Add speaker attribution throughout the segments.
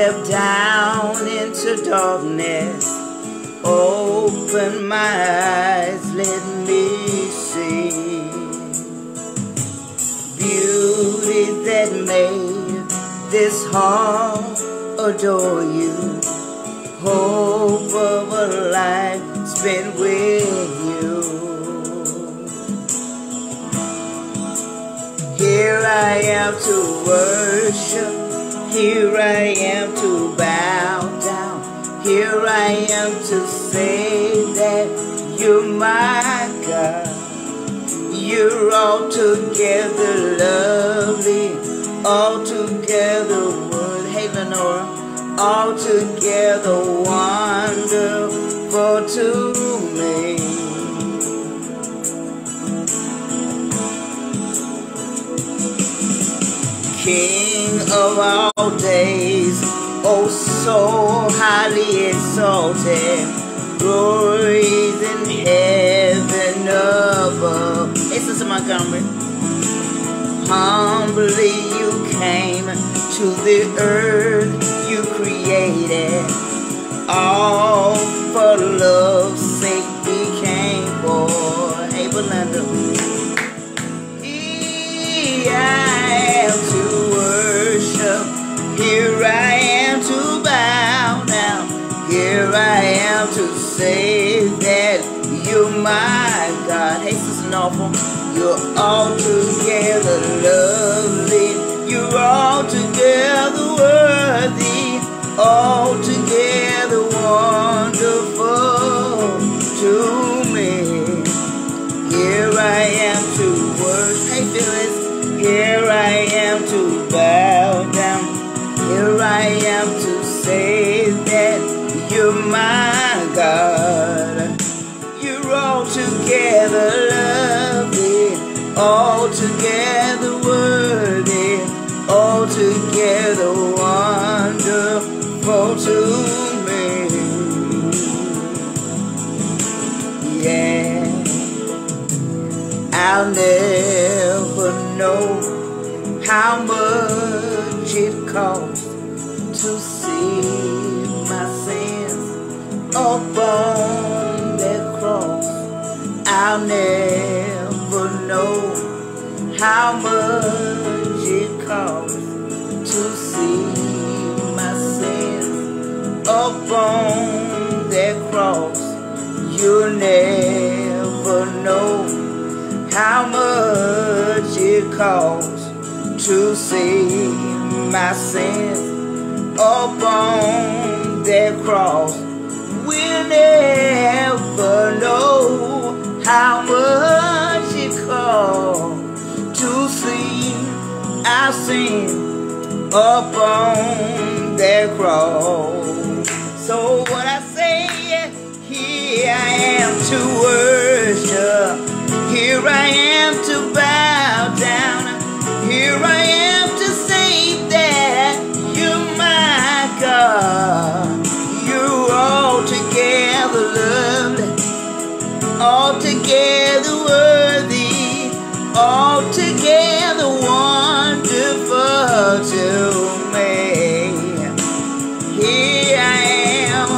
Speaker 1: step down into darkness. Open my eyes, let me see beauty that made this heart adore you. Hope of a life spent with you. Here I am to worship. Here I I am to say that you're my God. You're altogether lovely, altogether worth. Hey Lenora, altogether wonderful to me. King of all days, oh so highly exalted, glories in heaven above. Hey, Sister Montgomery. Humbly you came to the earth you created, all You're altogether lovely. You're altogether worthy. Altogether wonderful to altogether worthy, altogether wonderful to me. Yeah. I'll never know how much it costs to see my sins up on that cross. I'll never how much it costs to see my sins upon that cross. You'll never know how much it costs to see my sins up on that cross. We'll never know how much it costs our sin up on that cross. So what I say, here I am to worship. Here I am to bow to me. Here I am.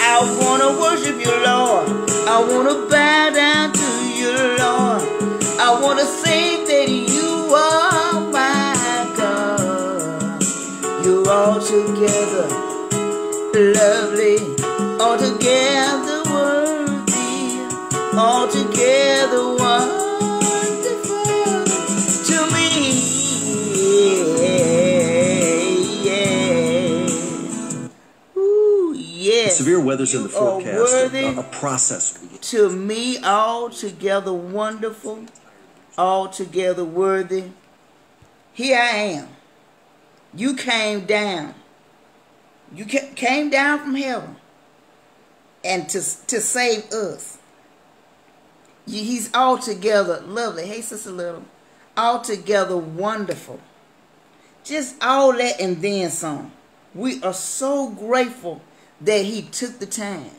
Speaker 1: I wanna worship you, Lord. I wanna bow down to you, Lord. I wanna say that you are my God. You're altogether lovely, altogether worthy, altogether wonderful
Speaker 2: Severe weather's in the forecast. A, a process.
Speaker 1: to me altogether wonderful, altogether worthy. Here I am. You came down. You ca- came down from heaven and to, to save us. He's altogether lovely. Hey, Sister Little. Altogether wonderful. Just all that and then some. We are so grateful that He took the time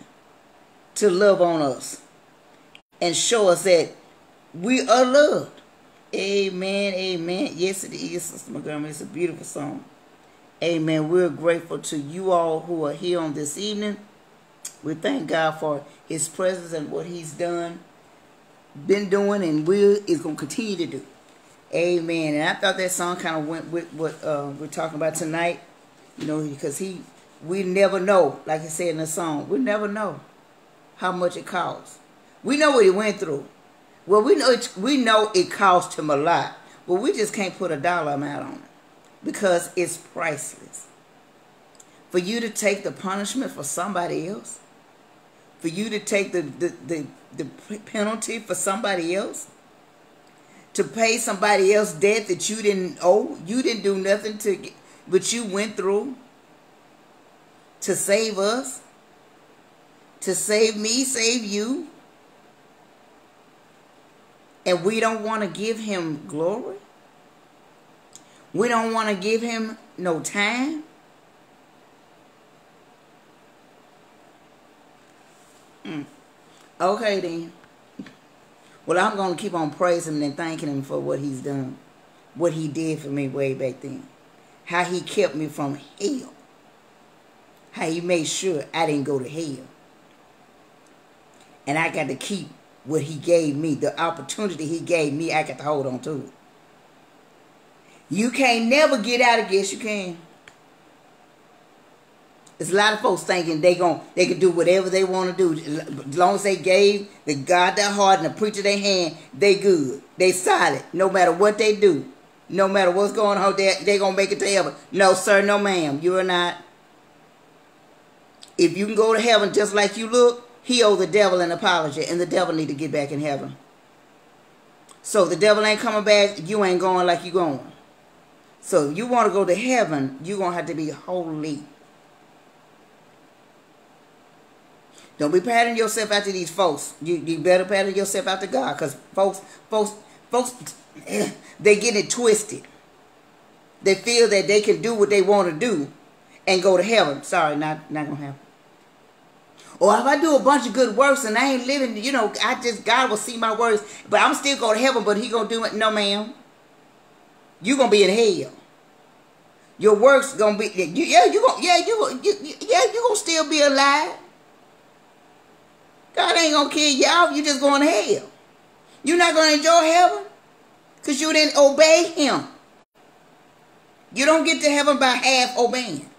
Speaker 1: to love on us and show us that we are loved. Amen. Amen. Yes, it is, Sister Montgomery. It's a beautiful song. Amen. We're grateful to you all who are here on this evening. We thank God for his presence and what he's done, been doing, and will is going to continue to do. Amen. And I thought that song kind of went with what uh, we're talking about tonight. You know, because he, we never know, like I said in the song, we never know how much it costs. We know what he went through. Well, we know it, we know it cost him a lot, but we just can't put a dollar amount on it because it's priceless. For you to take the punishment for somebody else, for you to take the, the, the, the penalty for somebody else, to pay somebody else debt that you didn't owe, you didn't do nothing to, get, but you went through to save us, to save me, save you, and we don't want to give him glory. We don't want to give him no time. Mm. Okay then. Well, I'm going to keep on praising him and thanking him for what he's done. What he did for me way back then. How he kept me from hell. How he made sure I didn't go to hell. And I got to keep what he gave me. The opportunity he gave me, I got to hold on to it. You can't never get out of guess you can. There's a lot of folks thinking they gon' they can do whatever they want to do. As long as they gave the God their heart and the preacher their hand, they good. They solid. No matter what they do. No matter what's going on, they they gonna make it to heaven. No, sir, no ma'am. You are not. If you can go to heaven just like you look, he owe the devil an apology, and the devil need to get back in heaven. So the devil ain't coming back, you ain't going like you going. So you want to go to heaven, you're going to have to be holy. Don't be patting yourself after these folks. You, you better pattern yourself after God because folks, folks, folks, they get it twisted. They feel that they can do what they want to do and go to heaven. Sorry, not, not to happen. Or if I do a bunch of good works and I ain't living, you know, I just, God will see my works, but I'm still going to heaven, but he to do it. No, ma'am you're gonna be in hell. Your works gonna be you, yeah you gonna yeah you, gonna, you yeah you gonna still be alive. God ain't gonna kill you out. You just going to hell. You're not gonna enjoy heaven because you didn't obey Him. You don't get to heaven by half obeying,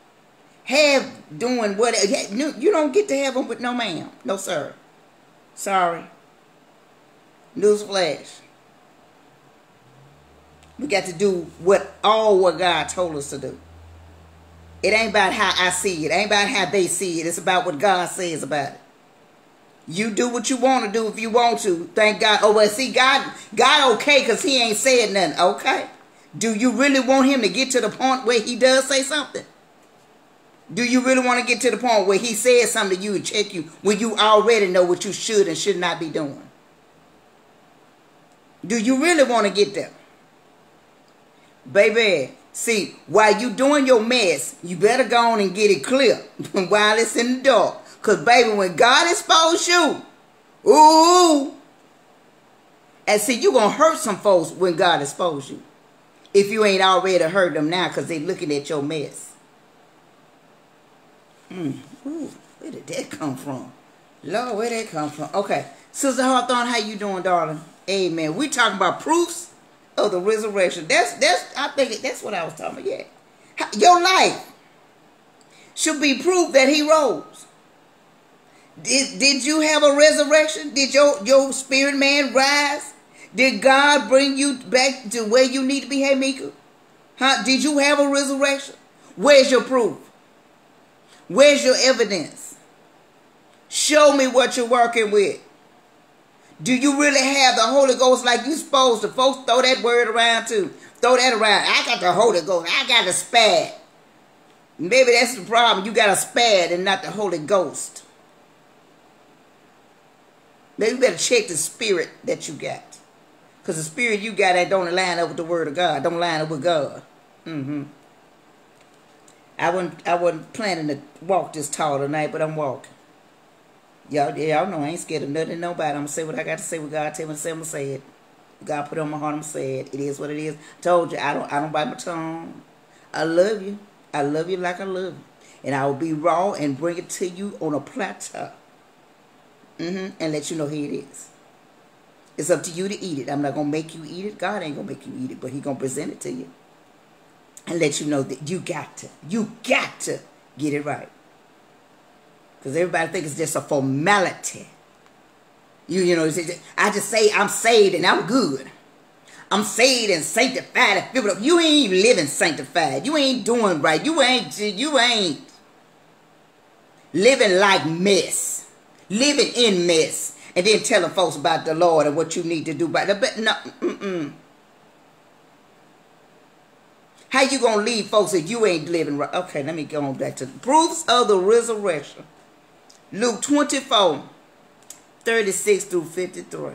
Speaker 1: half doing what you don't get to heaven with no ma'am, no sir. Sorry. Newsflash. We got to do what all what God told us to do. It ain't about how I see it. it ain't about how they see it. It's about what God says about it. You do what you want to do if you want to. Thank God. Oh, well, see, God, God okay because he ain't said nothing. Okay. Do you really want him to get to the point where he does say something? Do you really want to get to the point where he says something to you and check you when you already know what you should and should not be doing? Do you really want to get there? Baby, see, while you doing your mess, you better go on and get it clear while it's in the dark. Because, baby, when God expose you, ooh, and see, you're going to hurt some folks when God expose you. If you ain't already hurt them now because they looking at your mess. Hmm. Ooh, where did that come from? Lord, where did that come from? Okay. Sister Hawthorne, how you doing, darling? Amen. We talking about proofs of the resurrection. That's that's I think that's what I was talking about. Yeah, your life should be proof that He rose. Did did you have a resurrection? Did your your spirit man rise? Did God bring you back to where you need to be? Hey, Mika, huh? Did you have a resurrection? Where's your proof? Where's your evidence? Show me what you're working with. Do you really have the Holy Ghost like you supposed to? Folks throw that word around too. Throw that around. I got the Holy Ghost. I got a spad. Maybe that's the problem. You got a spad and not the Holy Ghost. Maybe you better check the spirit that you got. Because the spirit you got that don't line up with the word of God. Don't line up with God. Mm-hmm. I wasn't I wasn't planning to walk this tall tonight, but I'm walking. Y'all, y'all know I ain't scared of nothing nobody. I'm gonna say what I got to say. What God tell me to say, I'm gonna say it. God put it on my heart. I'm sad. It is what it is. Told you I don't I don't bite my tongue. I love you. I love you like I love you. And I will be raw and bring it to you on a platter. Mm-hmm. And let you know here it is. It's up to you to eat it. I'm not gonna make you eat it. God ain't gonna make you eat it, but He gonna present it to you and let you know that you got to, you got to get it right. Because everybody thinks it's just a formality. You, you know, I just say I'm saved and I'm good. I'm saved and sanctified. You ain't even living sanctified. You ain't doing right. You ain't, you ain't living like mess. Living in mess. And then telling folks about the Lord and what you need to do. But no, mm-mm. How you going to leave folks if you ain't living right? Okay, let me go on back to proofs of the resurrection. Luke 24, 36 through 53.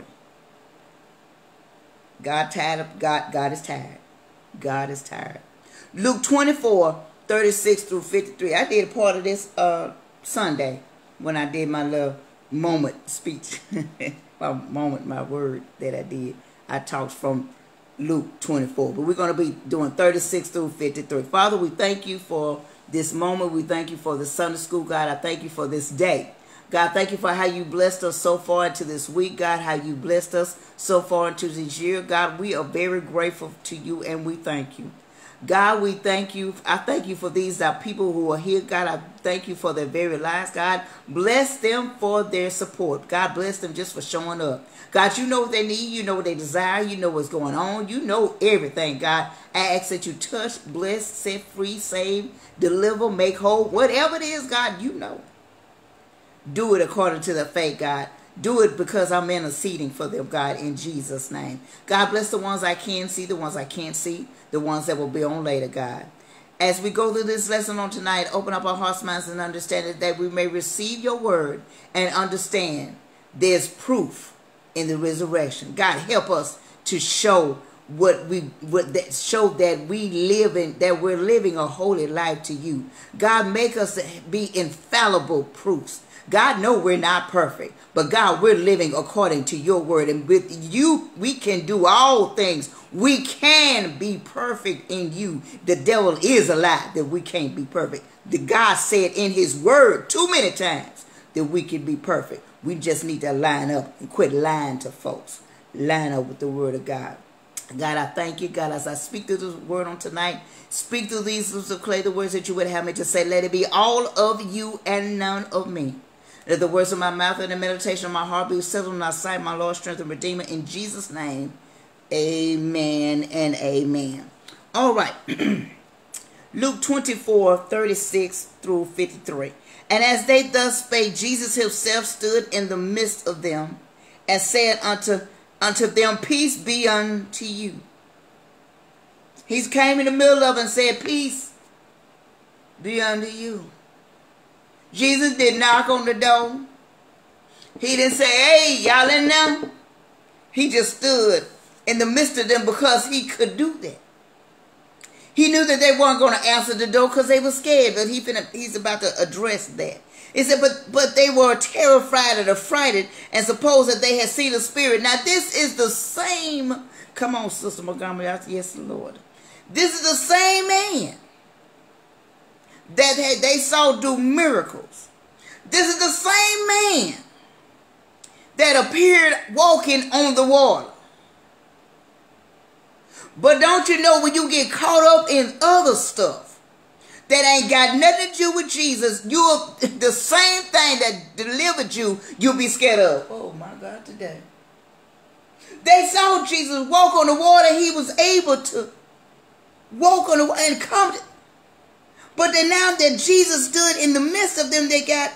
Speaker 1: God tired of God, God is tired. God is tired. Luke 24, 36 through 53. I did a part of this uh Sunday when I did my little moment speech. my moment, my word that I did. I talked from Luke 24. But we're going to be doing 36 through 53. Father, we thank you for this moment. We thank you for the Sunday school, God. I thank you for this day. God, thank you for how you blessed us so far into this week, God, how you blessed us so far into this year. God, we are very grateful to you and we thank you. God, we thank you. I thank you for these uh, people who are here. God, I thank you for their very lives. God, bless them for their support. God, bless them just for showing up. God, you know what they need. You know what they desire. You know what's going on. You know everything, God. I ask that you touch, bless, set free, save, deliver, make whole. Whatever it is, God, you know. Do it according to the faith, God. Do it because I'm interceding for them, God, in Jesus' name. God bless the ones I can see, the ones I can't see, the ones that will be on later, God. As we go through this lesson on tonight, open up our hearts, minds, and understanding that we may receive your word and understand there's proof in the resurrection. God, help us to show what we what that show that we live in that we're living a holy life to you. God, make us be infallible proofs God know we're not perfect, but God, we're living according to your word. And with you, we can do all things. We can be perfect in you. The devil is a lie that we can't be perfect. The God said in his word too many times that we can be perfect. We just need to line up and quit lying to folks. Line up with the word of God. God, I thank you, God, as I speak through this word on tonight. Speak through these lips of clay, the words that you would have me to say. Let it be all of you and none of me. Let the words of my mouth and the meditation of my heart be settled in thy sight, my Lord, strength and redeemer. In Jesus' name, amen and amen. All right. Luke 24, 36 through 53. And as they thus spake, Jesus himself stood in the midst of them and said unto, unto them, Peace be unto you. He came in the middle of and said, Peace be unto you. Jesus didn't knock on the door. He didn't say, hey, y'all in there? He just stood in the midst of them because he could do that. He knew that they weren't going to answer the door because they were scared, but he finna, he's about to address that. He said, but, but they were terrified and affrighted and supposed that they had seen a spirit. Now, this is the same, come on, Sister Montgomery, yes, Lord. This is the same man that they saw do miracles. This is the same man that appeared walking on the water. But don't you know when you get caught up in other stuff that ain't got nothing to do with Jesus, you're the same thing that delivered you, you'll be scared of. Oh my God, today. They saw Jesus walk on the water. He was able to walk on the water and come to, but then now that Jesus stood in the midst of them, they got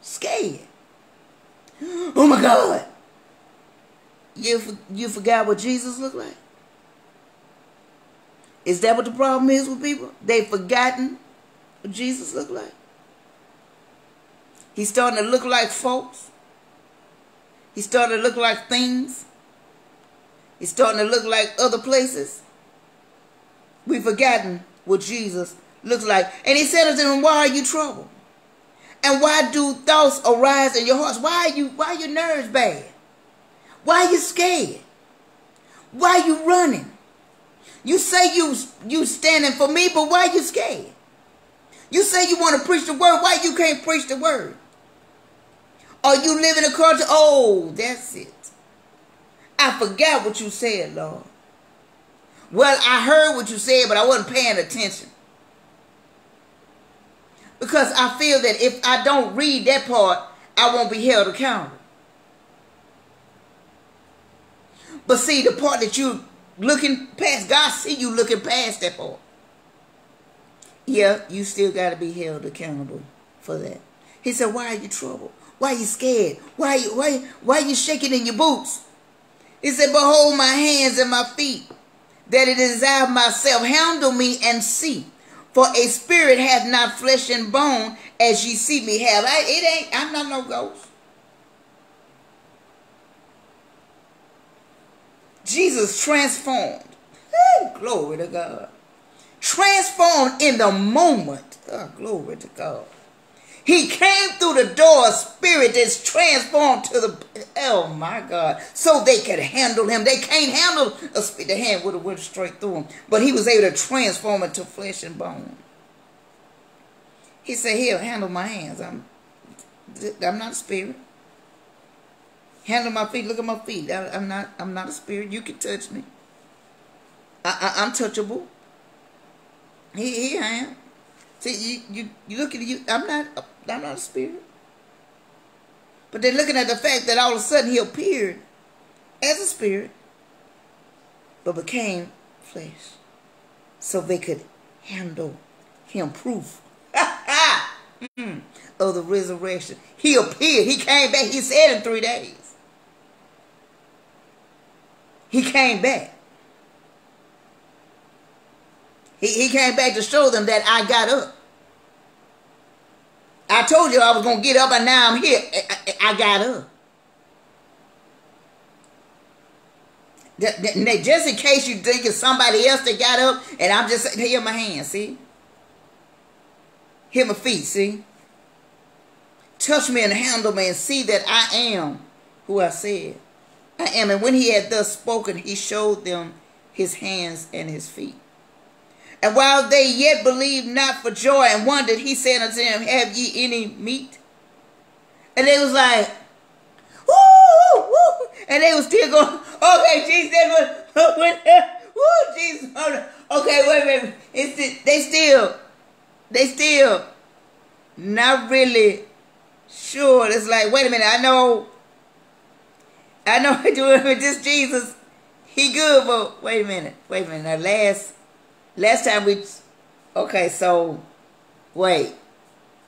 Speaker 1: scared. Oh my God. You, you forgot what Jesus looked like? Is that what the problem is with people? They've forgotten what Jesus looked like. He's starting to look like folks. He's starting to look like things. He's starting to look like other places. We've forgotten what Jesus looks like. And he said unto them, Why are you troubled? And why do thoughts arise in your hearts? Why are you why are your nerves bad? Why are you scared? Why are you running? You say you you standing for me, but why are you scared? You say you want to preach the word, why you can't preach the word? Are you living a culture? Oh, that's it. I forgot what you said, Lord. Well, I heard what you said, but I wasn't paying attention. Because I feel that if I don't read that part, I won't be held accountable. But see, the part that you looking past, God see you looking past that part. Yeah, you still got to be held accountable for that. He said, why are you troubled? Why are you scared? Why, you why, why are you shaking in your boots? He said, behold my hands and my feet, that it is I myself. Handle me and see. For a spirit hath not flesh and bone, as ye see me have. I, it ain't, I'm not no ghost. Jesus transformed. glory to God. Transformed in the moment. Oh, glory to God. He came through the door, a spirit that's transformed to the, oh my God, so they could handle him. They can't handle a spirit. The hand would have went straight through him. But he was able to transform it to flesh and bone. He said, here, handle my hands. I'm, I'm not a spirit. Handle my feet. Look at my feet. I, am not. I'm not a spirit. You can touch me. I, I, am touchable. Here, here I am. See, you, you, you look at you. I'm not. I'm not a spirit. But they're looking at the fact that all of a sudden he appeared as a spirit, but became flesh, so they could handle him. Proof mm, of the resurrection. He appeared. He came back. He said in three days. He came back. He, he came back to show them that I got up. I told you I was going to get up and now I'm here. I, I, I got up. Just in case you think it's somebody else that got up and I'm just here my hands, see? Here my feet, see? Touch me and handle me and see that I am who I said. I am. And when he had thus spoken, he showed them his hands and his feet. And while they yet believed not for joy and wondered, he said unto them, Have ye any meat? And they was like, woo, woo. And they was still going, okay, Jesus, woo, Jesus. Okay, wait a minute. It's, they still, they still not really sure. It's like, wait a minute, I know I know I do it with this Jesus. He good, but wait a minute. Wait a minute. Now last last time we okay, so wait.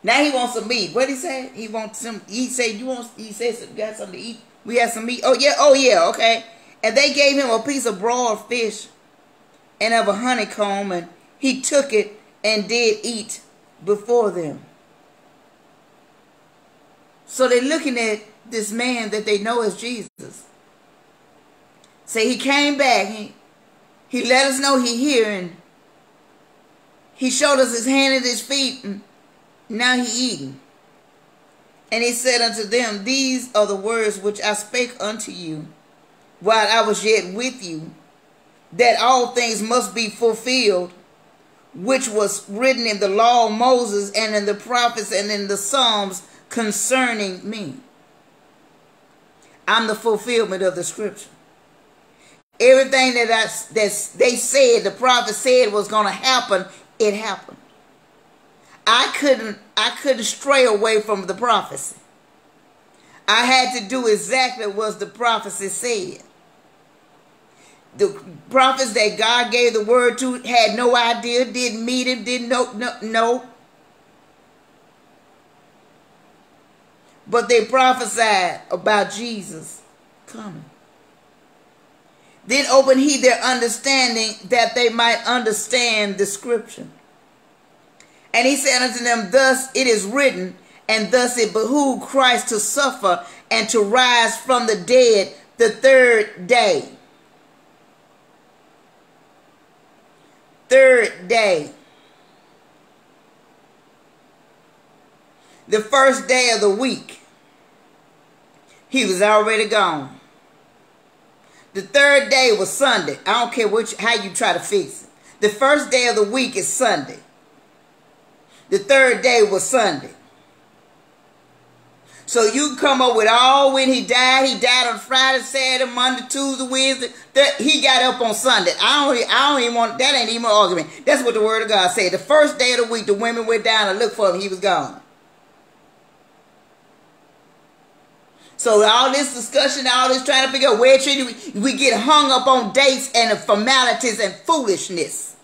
Speaker 1: Now he wants some meat. What he say? He wants some he said you want he says got something to eat. We have some meat. Oh yeah, oh yeah, okay. And they gave him a piece of broiled fish and of a honeycomb, and he took it and did eat before them. So they're looking at this man that they know as Jesus. Say he came back. He, he let us know he here and he showed us his hand and his feet now he eating. And he said unto them, These are the words which I spake unto you while I was yet with you, that all things must be fulfilled, which was written in the law of Moses and in the prophets and in the Psalms concerning me. I'm the fulfillment of the scripture. Everything that I that they said, the prophet said was going to happen, it happened. I couldn't I couldn't stray away from the prophecy. I had to do exactly what the prophecy said. The prophets that God gave the word to had no idea, didn't meet him, didn't know, no, no, but they prophesied about Jesus coming. Then open he their understanding that they might understand the scripture. And he said unto them, Thus it is written, and thus it behooved Christ to suffer and to rise from the dead the third day. Third day. the first day of the week, he was already gone. The third day was Sunday. I don't care which how you try to fix it. The first day of the week is Sunday. The third day was Sunday. So you come up with all when he died. He died on Friday, Saturday, Monday, Tuesday, Wednesday. That he got up on Sunday. I don't, I don't even want, that ain't even an argument. That's what the word of God said. The first day of the week, the women went down and looked for him. He was gone. So all this discussion, all this trying to figure out where should we, we get hung up on dates and formalities and foolishness.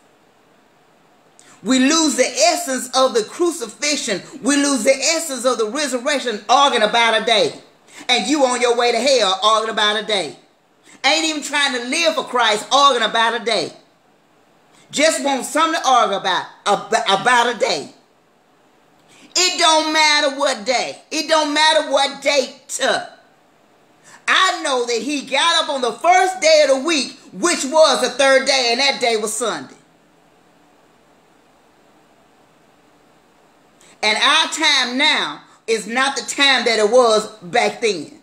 Speaker 1: We lose the essence of the crucifixion. We lose the essence of the resurrection arguing about a day. And you on your way to hell arguing about a day. Ain't even trying to live for Christ arguing about a day. Just want something to argue about, about a day. It don't matter what day. It don't matter what date. I know that he got up on the first day of the week, which was the third day, and that day was Sunday. And our time now is not the time that it was back then.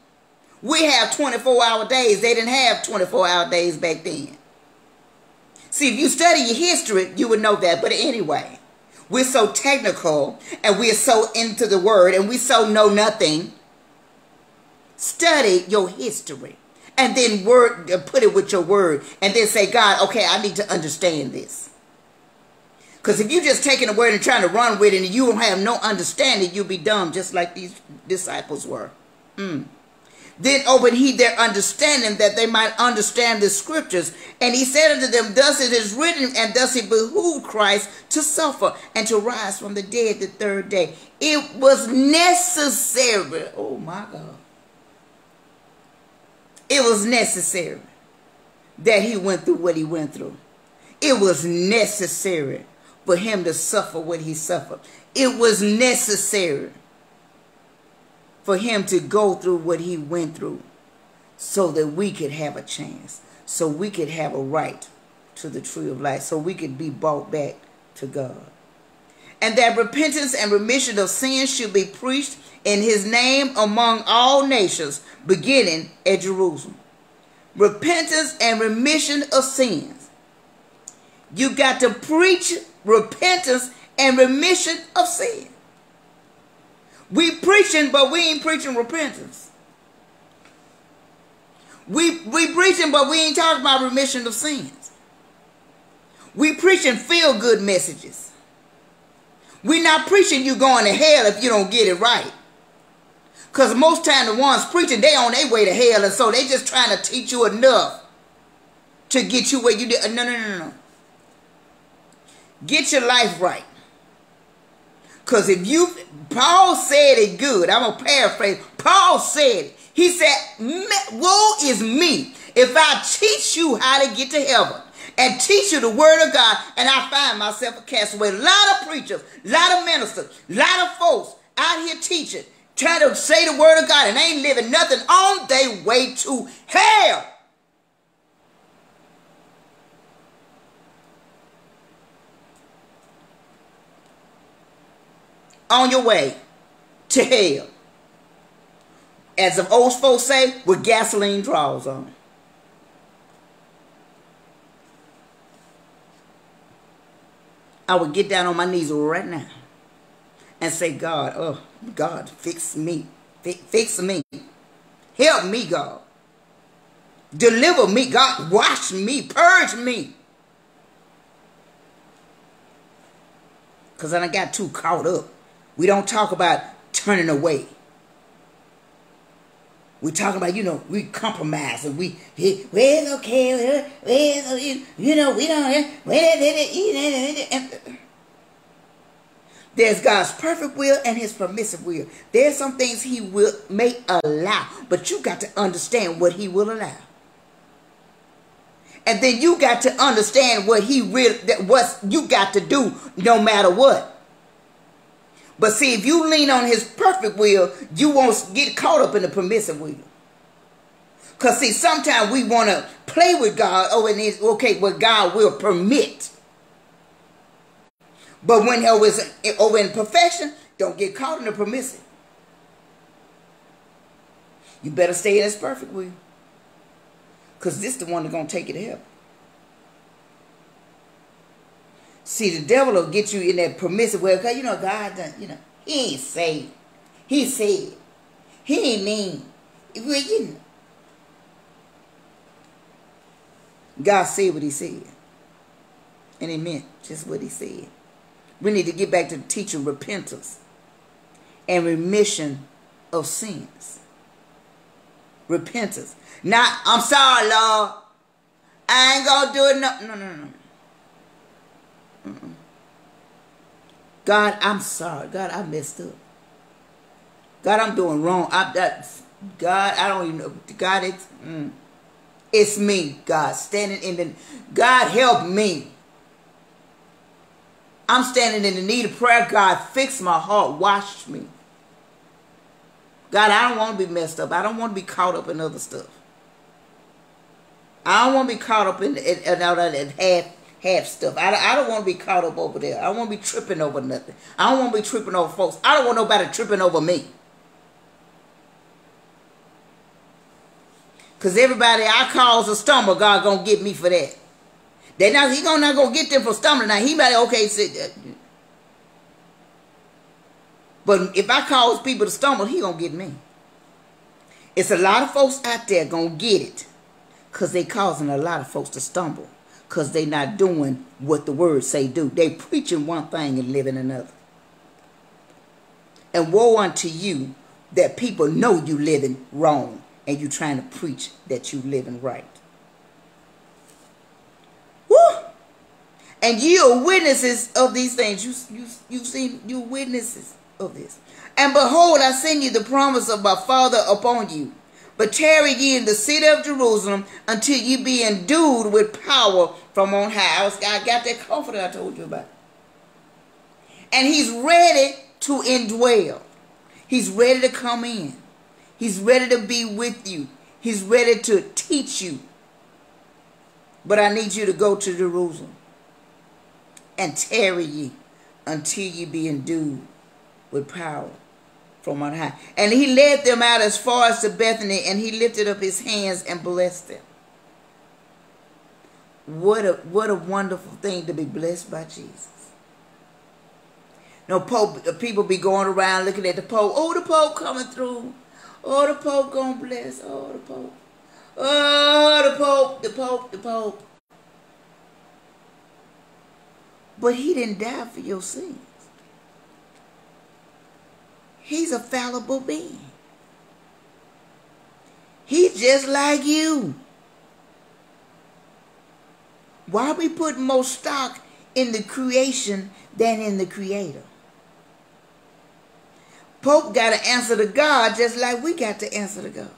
Speaker 1: We have 24 hour days. They didn't have 24 hour days back then. See, if you study your history, you would know that. But anyway, we're so technical and we're so into the word and we so know nothing. Study your history and then word put it with your word and then say, God, okay, I need to understand this. Because if you just taking the word and trying to run with it and you don't have no understanding, you'll be dumb just like these disciples were. Mm. Then open he their understanding that they might understand the scriptures. And he said unto them, Thus it is written, and thus it behooved Christ to suffer and to rise from the dead the third day. It was necessary. Oh my God. It was necessary that he went through what he went through. It was necessary for him to suffer what he suffered. It was necessary for him to go through what he went through so that we could have a chance, so we could have a right to the tree of life, so we could be brought back to God. And that repentance and remission of sins should be preached in his name among all nations, beginning at Jerusalem. Repentance and remission of sins. You got to preach repentance and remission of sin. We preaching, but we ain't preaching repentance. We we preaching, but we ain't talking about remission of sins. We preaching feel good messages. We not preaching you going to hell if you don't get it right. Because most time the ones preaching, they on their way to hell, and so they just trying to teach you enough to get you where you did. No, no, no, no. Get your life right. Because if you, Paul said it good. I'm going to paraphrase. Paul said. He said, woe is me if I teach you how to get to heaven and teach you the word of God and I find myself a castaway. A lot of preachers, a lot of ministers, a lot of folks out here teaching, trying to say the word of God and ain't living nothing on their way to hell. on your way to hell. As the old folks say, with gasoline draws on. I would get down on my knees right now and say, God, oh, God, fix me. Fix me. Help me, God. Deliver me, God. Wash me. Purge me. Because I got too caught up we don't talk about turning away. We talk about, you know, we compromise and we, well, okay, well, you know, we don't, there's God's perfect will and his permissive will. There's some things he will may allow, but you got to understand what he will allow. And then you got to understand what he really, what you got to do no matter what. But see, if you lean on his perfect will, you won't get caught up in the permissive will. Because see, sometimes we want to play with God. Oh, and it's okay, what God will permit. But when oh, it was over oh, in perfection, don't get caught in the permissive. You better stay in his perfect will. Because this the one that's going to take you to heaven. See, the devil will get you in that permissive way. Because, you know, God done, you know, he ain't saved. He said. He ain't mean. Well, you know. God said what he said. And he meant just what he said. We need to get back to teaching repentance and remission of sins. Repentance. Not, I'm sorry, Lord. I ain't gonna do it. No, no, no, no. God, I'm sorry. God, I messed up. God, I'm doing wrong. I, that, God, I don't even know. God, it's, mm, it's me, God, standing in the, God, help me. I'm standing in the need of prayer. God, fix my heart. Wash me. God, I don't want to be messed up. I don't want to be caught up in other stuff. I don't want to be caught up in, in, in all that half half stuff. I, I don't want to be caught up over there. I don't want to be tripping over nothing. I don't want to be tripping over folks. I don't want nobody tripping over me. Because everybody I cause a stumble, God gonna get me for that. They now he gonna not gonna get them for stumbling. Now he might okay say uh, but if I cause people to stumble, he gonna get me. It's a lot of folks out there gonna get it. Cause they causing a lot of folks to stumble. Cause they're not doing what the words say do. They preaching one thing and living another. And woe unto you that people know you living wrong and you trying to preach that you living right. Woo! And you are witnesses of these things. You, you, you've seen, you witnesses of this. And behold, I send you the promise of my Father upon you. But tarry ye in the city of Jerusalem until ye be endued with power from on high. I, got that comforter I told you about. And he's ready to indwell. He's ready to come in. He's ready to be with you. He's ready to teach you. But I need you to go to Jerusalem and tarry ye until ye be endued with power from on high. And he led them out as far as to Bethany, and he lifted up his hands and blessed them. What a what a wonderful thing to be blessed by Jesus. No Pope people be going around looking at the Pope. Oh, the Pope coming through. Oh, the Pope gonna bless. Oh, the Pope. Oh, the Pope, the Pope, the Pope. But he didn't die for your sins. He's a fallible being. He's just like you. Why we put more stock in the creation than in the creator? Pope got to answer to God just like we got to answer to God.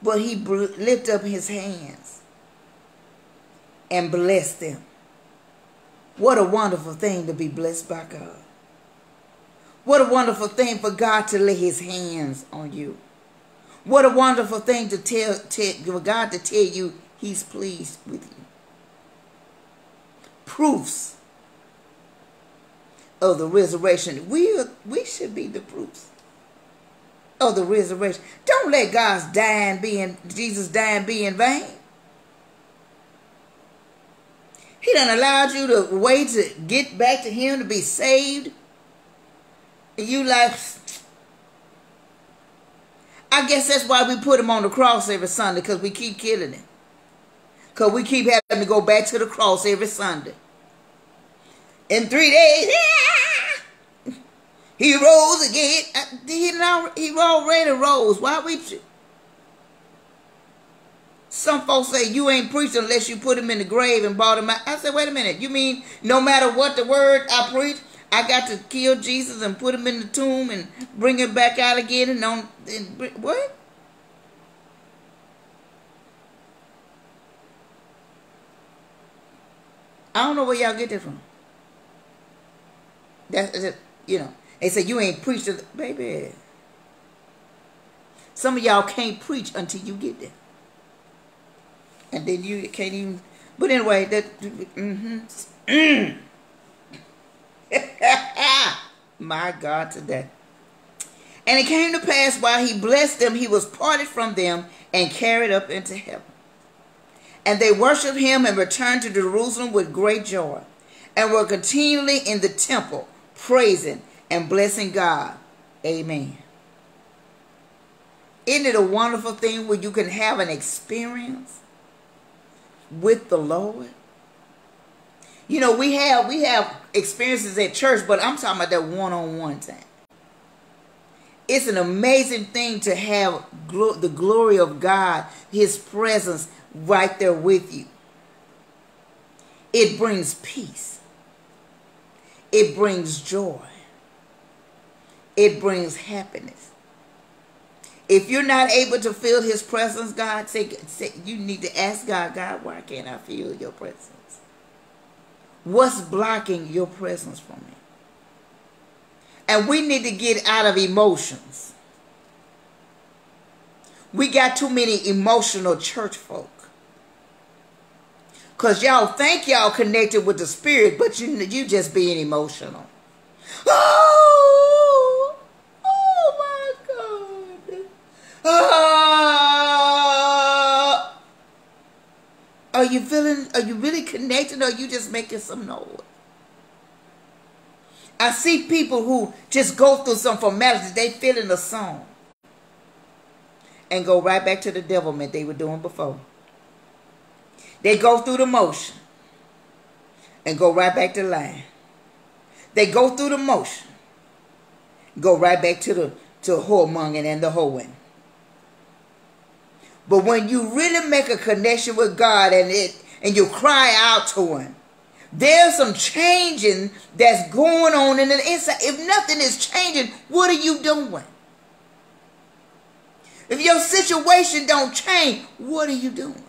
Speaker 1: But he lifted up his hands and blessed them. What a wonderful thing to be blessed by God. What a wonderful thing for God to lay his hands on you. What a wonderful thing to tell, tell for God to tell you he's pleased with you. Proofs of the resurrection. We, we should be the proofs of the resurrection. Don't let God's dying be in, Jesus dying be in vain. He done allowed you to wait to get back to him to be saved. You like, I guess that's why we put him on the cross every Sunday, because we keep killing him. Because we keep having to go back to the cross every Sunday. In three days, he rose again. Uh, he, he already rose. Why we... Some folks say you ain't preaching unless you put him in the grave and brought him out. I said, wait a minute. You mean no matter what the word I preach, I got to kill Jesus and put him in the tomb and bring him back out again and on and, what? I don't know where y'all get that from. That's that, you know. They say you ain't preached baby. Some of y'all can't preach until you get there. And then you can't even but anyway, that mm-hmm. My God today. And it came to pass while he blessed them, he was parted from them and carried up into heaven. And they worshiped him and returned to Jerusalem with great joy, and were continually in the temple, praising and blessing God. Amen. Isn't it a wonderful thing when you can have an experience with the Lord? You know, we have we have experiences at church, but I'm talking about that one-on-one time. It's an amazing thing to have the glory of God, His presence right there with you. It brings peace. It brings joy. It brings happiness. If you're not able to feel His presence, God, say, say you need to ask God, God, why can't I feel Your presence? What's blocking Your presence from me? And we need to get out of emotions. We got too many emotional church folk. Cause y'all think y'all connected with the spirit, but you you just being emotional. Oh, oh my God. Ah. Are you feeling, are you really connected or you just making some noise? I see people who just go through some formalities. They feel in a song and go right back to the devilment they were doing before. They go through the motion and go right back to lying. They go through the motion, go right back to the to whoremongering and the hoeing. But when you really make a connection with God and it and you cry out to him, there's some changing that's going on in the inside. If nothing is changing, what are you doing? If your situation don't change, what are you doing?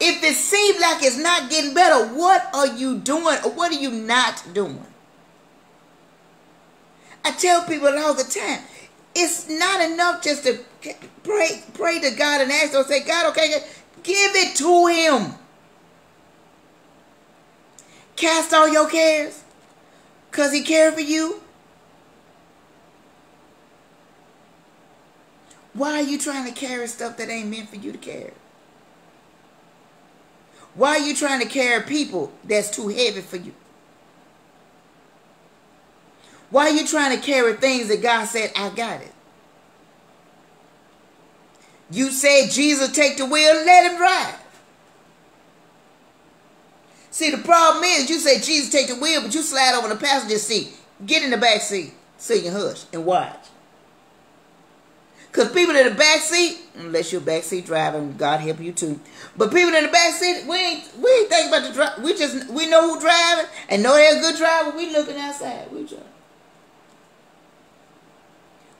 Speaker 1: If it seems like it's not getting better, what are you doing or what are you not doing? I tell people all the time, it's not enough just to pray, pray to God and ask or say, God, okay, give it to him. Cast all your cares because he cared for you. Why are you trying to carry stuff that ain't meant for you to carry? Why are you trying to carry people that's too heavy for you? Why are you trying to carry things that God said, I got it? You said, Jesus, take the wheel, let him drive. See, the problem is you say, Jesus, take the wheel, but you slide over the passenger seat. Get in the back seat so you can hush and watch. Because people in the back seat, unless you're back seat driving, God help you too. But people in the back seat, we ain't we ain't think about the drive. We just we know who driving and know they're a good driver. We looking outside. We just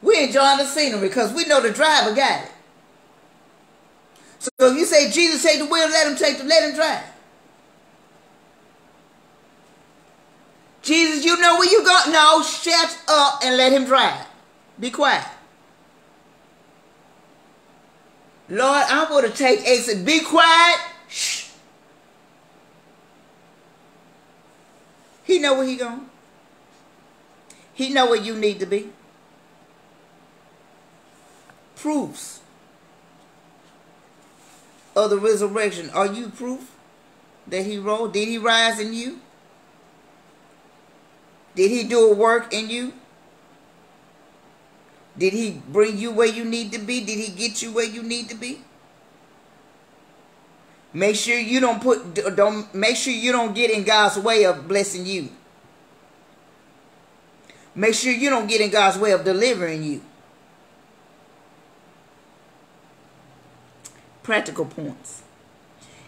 Speaker 1: we enjoying the scenery because we know the driver got it. So if you say Jesus take the wheel, let him take the let him drive. Jesus, you know where you go? No, shut up and let him drive. Be quiet. Lord, I want to take and be quiet. Shh. He know where he going. He know where you need to be. Proofs of the resurrection. Are you proof that he rose? Did he rise in you? Did he do a work in you? Did he bring you where you need to be? Did he get you where you need to be? Make sure you don't put don't make sure you don't get in God's way of blessing you. Make sure you don't get in God's way of delivering you. Practical points.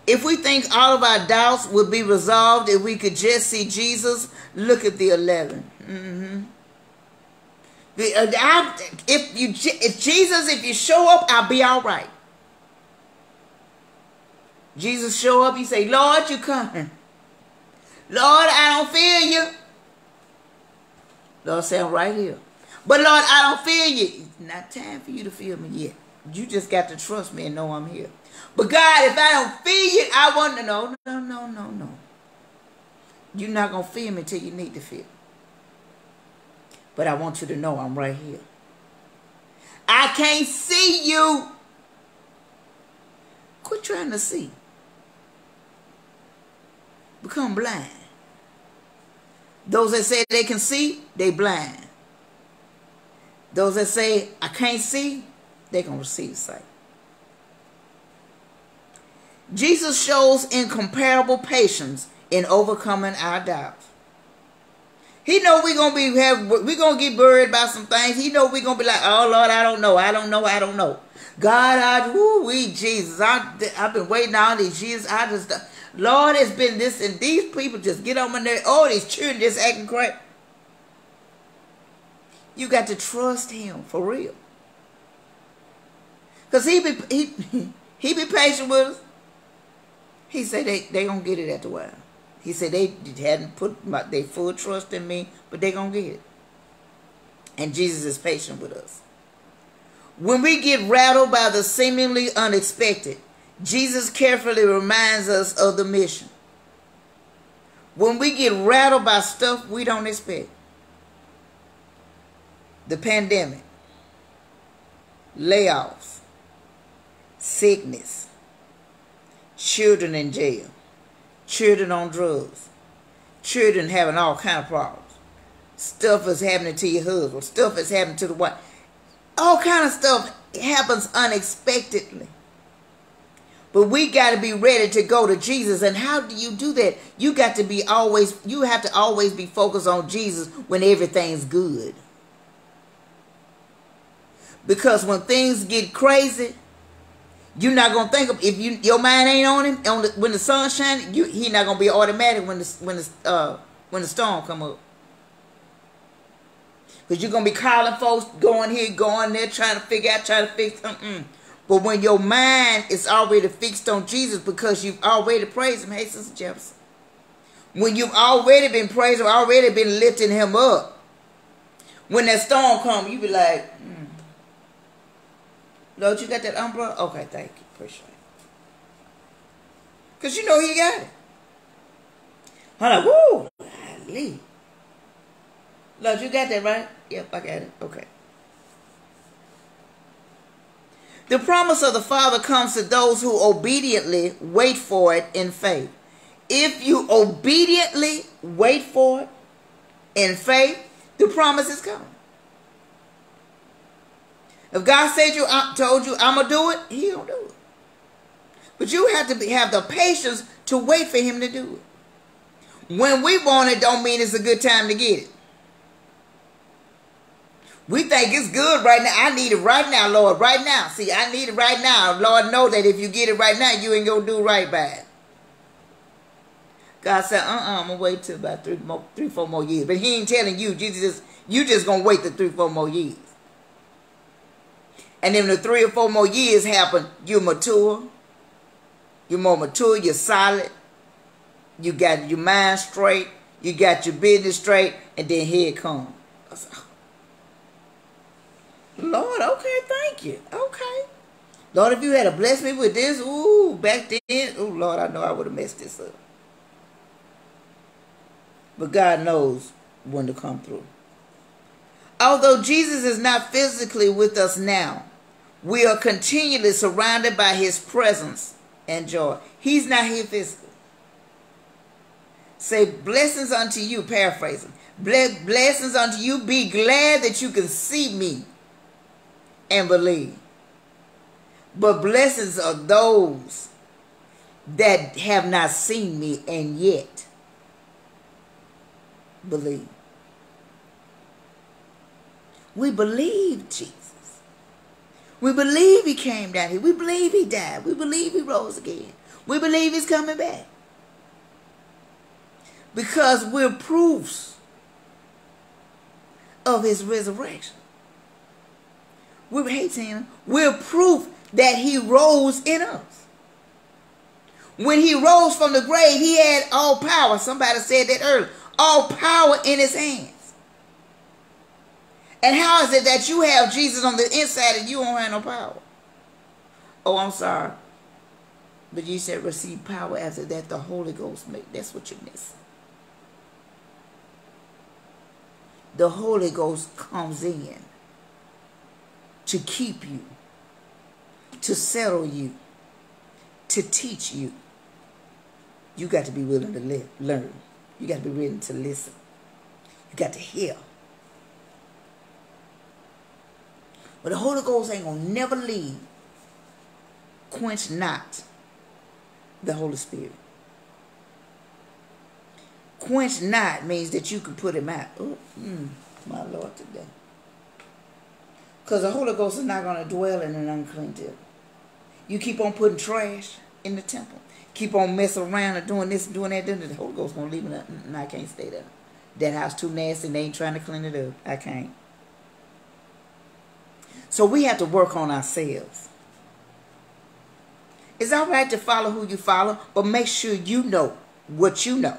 Speaker 1: If we think all of our doubts would be resolved if we could just see Jesus, look at the 11. Mm-hmm. Uh, if you, if Jesus, if you show up, I'll be all right. Jesus show up, you say, Lord, you coming. Lord, I don't feel you. Lord say, I'm right here. But Lord, I don't feel you. It's not time for you to feel me yet. You just got to trust me and know I'm here. But God, if I don't feel you, I want to know. No, no, no, no. No. You're not going to feel me until you need to feel. But I want you to know I'm right here. I can't see you. Quit trying to see. Become blind. Those that say they can see, they blind. Those that say I can't see, they can receive sight. Jesus shows incomparable patience in overcoming our doubts. He know we're gonna be have we're gonna get worried about some things. He know we're gonna be like, oh Lord, I don't know, I don't know, I don't know. God, I woo we Jesus, I I've been waiting all these years. I just Lord, it's been this and these people just get on my nerves. Oh, these children just acting crazy. You got to trust Him for real, cause He be He He be patient with us. He said they they gonna get it at the while. He said they hadn't put my, their full trust in me, but they to get it. And Jesus is patient with us. When we get rattled by the seemingly unexpected, Jesus carefully reminds us of the mission. When we get rattled by stuff we don't expect, the pandemic, layoffs, sickness, children in jail, children on drugs, children having all kind of problems. Stuff is happening to your husband. Stuff is happening to the wife. All kind of stuff happens unexpectedly. But we got to be ready to go to Jesus. And how do you do that? You got to be always, you have to always be focused on Jesus when everything's good. Because when things get crazy, you're not gonna think of if you your mind ain't on him on the, when the sun shining. You he not gonna be automatic when the when the uh when the storm come up. Cause you're gonna be calling folks, going here, going there, trying to figure out, trying to fix something. But when your mind is already fixed on Jesus because you've already praised him, hey, Sister Jefferson. When you've already been praising, already been lifting him up. When that storm come, you be like, mm. Lord, you got that umbrella? Okay, thank you. Appreciate it. Because you know he got it. I'm like, woo, golly. Lord, you got that right? Yep, I got it. Okay. The promise of the Father comes to those who obediently wait for it in faith. If you obediently wait for it in faith, the promise is coming. If God said you told you I'm gonna do it, He gonna do it. But you have to be, have the patience to wait for Him to do it. When we want it, don't mean it's a good time to get it. We think it's good right now. I need it right now, Lord, right now. See, I need it right now. Lord, know that if you get it right now, you ain't gonna do right by it. God said, uh-uh, I'm gonna wait till about three, more, three, four more years. But He ain't telling you. Jesus, you just gonna wait the three, four more years. And then the three or four more years happen, you're mature. You're more mature, you're solid. You got your mind straight. You got your business straight. And then here it comes. Oh. Lord, okay, thank you. Okay. Lord, if you had blessed me with this, ooh, back then, ooh, Lord, I know I would have messed this up. But God knows when to come through. Although Jesus is not physically with us now, we are continually surrounded by his presence and joy. He's not here physically. Say, blessings unto you, paraphrasing. Blessings unto you. Be glad that you can see me and believe. But blessings are those that have not seen me and yet believe. We believe Jesus. We believe he came down here. We believe he died. We believe he rose again. We believe he's coming back. Because we're proofs of his resurrection. We're hating We're proof that he rose in us. When he rose from the grave, he had all power. Somebody said that earlier. All power in his hands. And how is it that you have Jesus on the inside and you don't have no power? Oh, I'm sorry. But you said receive power after that the Holy Ghost made. That's what you miss. the Holy Ghost comes in to keep you, to settle you, to teach you. You got to be willing to learn. You got to be willing to listen. You got to hear. But the Holy Ghost ain't going to never leave. Quench not the Holy Spirit. Quench not means that you can put him out. Oh, mm, my Lord, today. Because the Holy Ghost is not going to dwell in an unclean temple. You keep on putting trash in the temple. Keep on messing around and doing this and doing that. Then the Holy Ghost going to leave. And I can't stay there. That house too nasty. They ain't trying to clean it up. I can't. So we have to work on ourselves. It's all right to follow who you follow, but make sure you know what you know.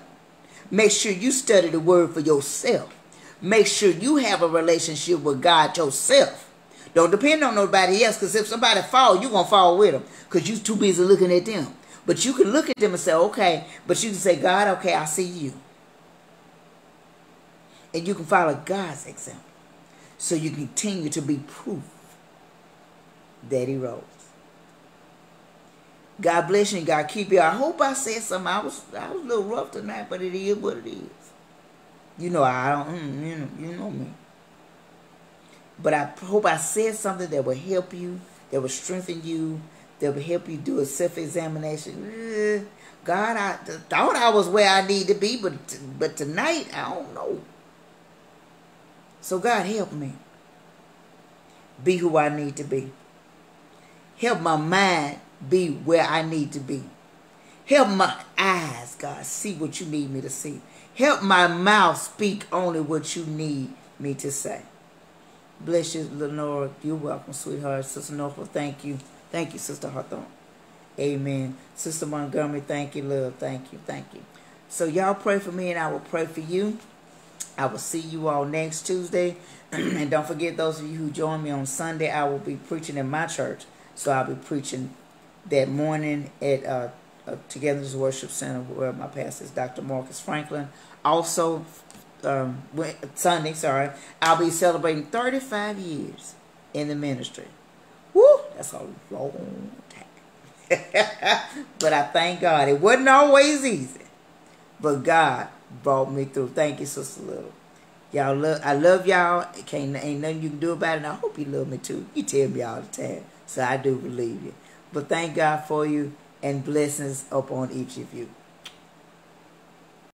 Speaker 1: Make sure you study the word for yourself. Make sure you have a relationship with God yourself. Don't depend on nobody else because if somebody fall, you're going to fall with them because you're too busy looking at them. But you can look at them and say, okay, but you can say, God, okay, I see you. And you can follow God's example so you continue to be proof that he rose. God bless you and God keep you. I hope I said something. I was I was a little rough tonight, but it is what it is. You know I don't. Mm, you know you know me. But I hope I said something that will help you, that will strengthen you, that will help you do a self-examination. God, I thought I was where I need to be, but but tonight I don't know. So God help me be who I need to be. Help my mind be where I need to be. Help my eyes, God, see what you need me to see. Help my mouth speak only what you need me to say. Bless you, Lenora. You're welcome, sweetheart. Sister Norfolk, thank you. Thank you, Sister Hawthorne. Amen. Sister Montgomery, thank you, love. Thank you, thank you. So y'all pray for me and I will pray for you. I will see you all next Tuesday. and don't forget those of you who join me on Sunday, I will be preaching in my church. So I'll be preaching that morning at uh, Togetherness Worship Center where my pastor is Dr. Marcus Franklin. Also, um, Sunday, sorry, I'll be celebrating 35 years in the ministry. Woo, that's a long time. but I thank God. It wasn't always easy. But God brought me through. Thank you, Sister Little. Y'all love I love y'all. Can't ain't nothing you can do about it. And I hope you love me too. You tell me all the time. So I do believe you. But thank God for you and blessings upon each of you.